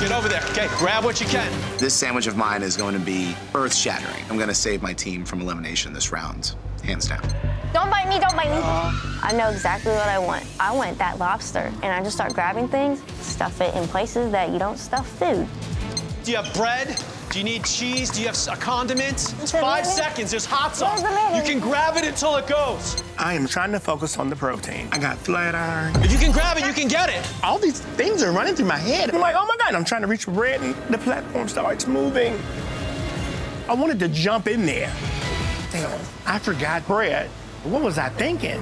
Get over there. Okay, grab what you can. This sandwich of mine is going to be earth-shattering. I'm going to save my team from elimination this round, hands down. Don't bite me, don't bite me. I know exactly what I want. I want that lobster. And I just start grabbing things, stuff it in places that you don't stuff food. Do you have bread? Do you need cheese? Do you have a condiment? It's five mayonnaise? seconds. There's hot sauce. Where's the mayonnaise? You can grab it until it goes. I am trying to focus on the protein. I got flat iron. If you can grab it, you can get it. All these things are running through my head. I'm like, oh my God, I'm trying to reach for bread and the platform starts moving. I wanted to jump in there. Damn, I forgot bread. What was I thinking?